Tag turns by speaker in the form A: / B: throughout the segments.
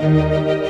A: Música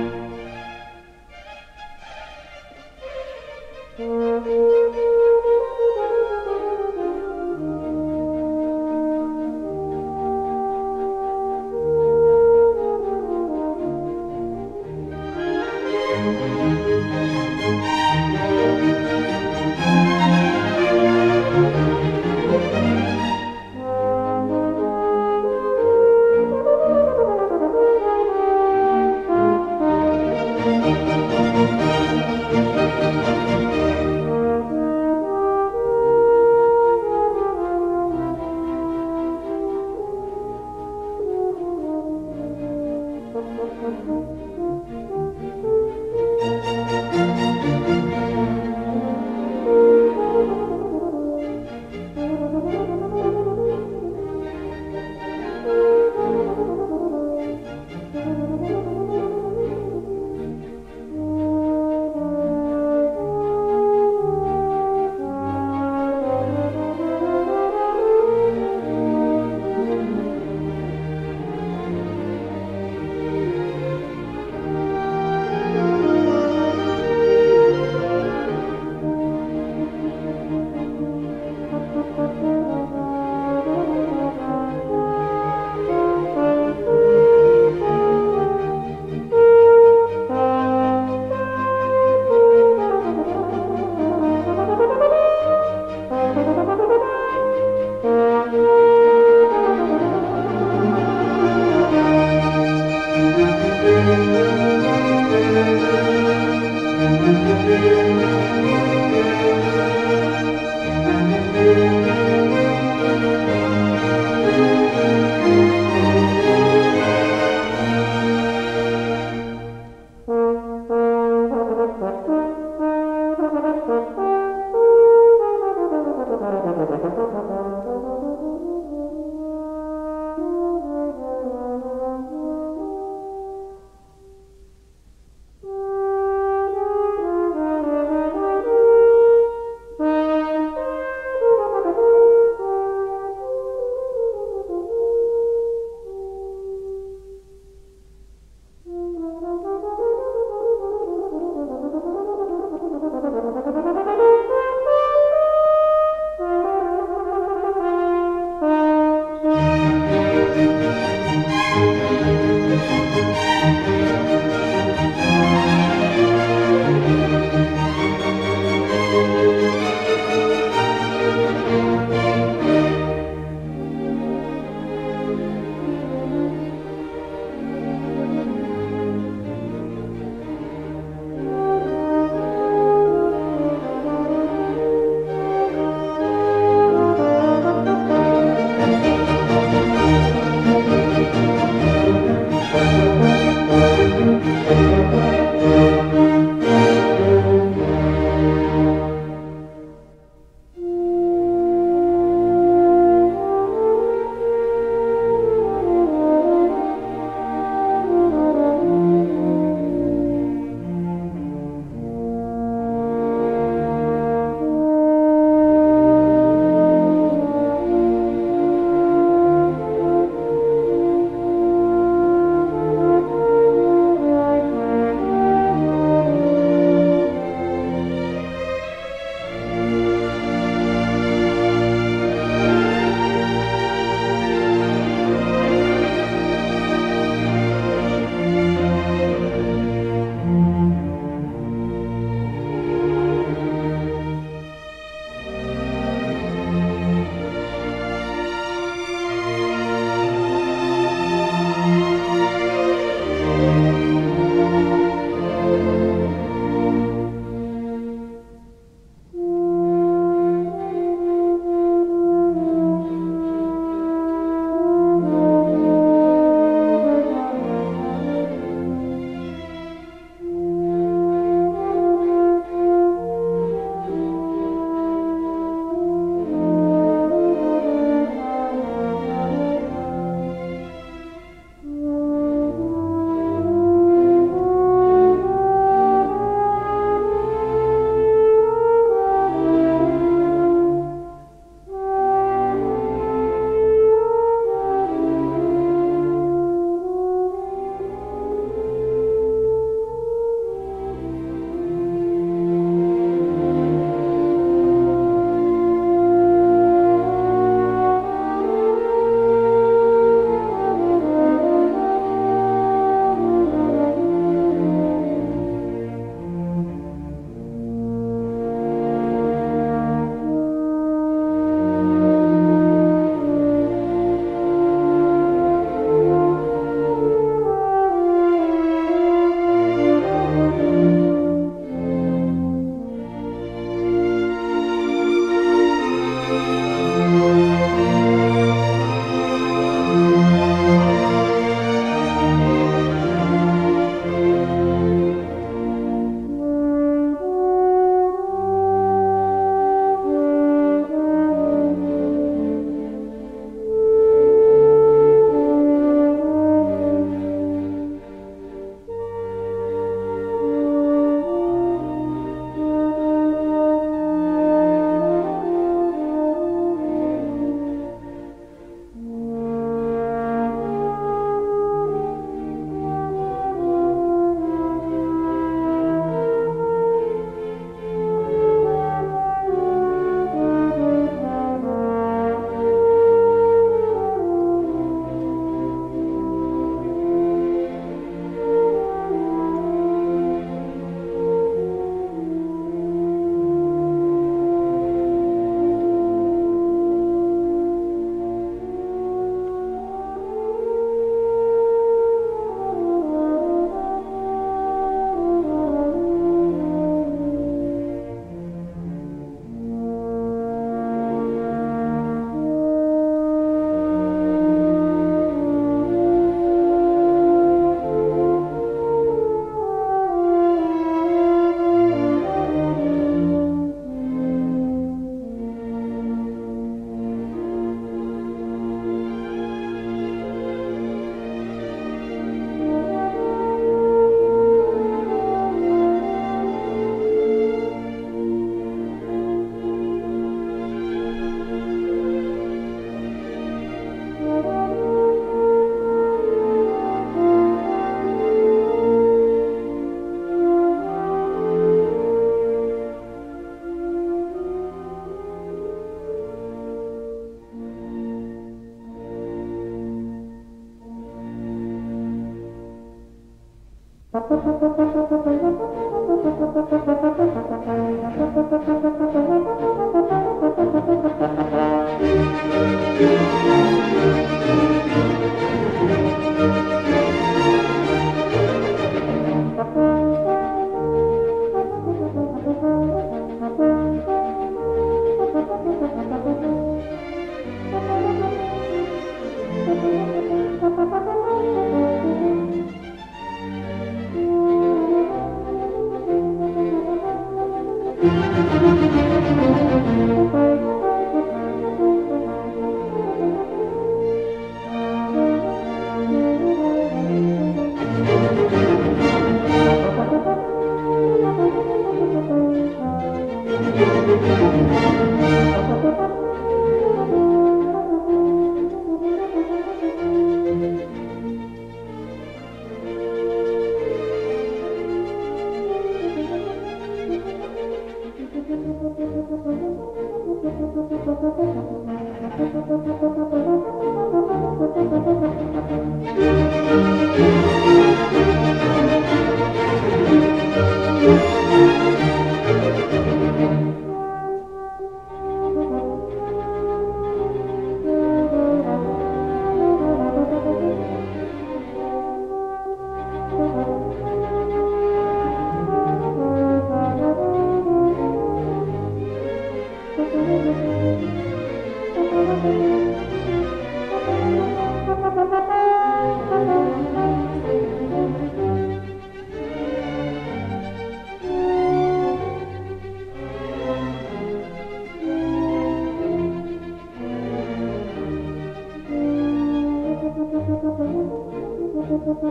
A: Thank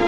A: you.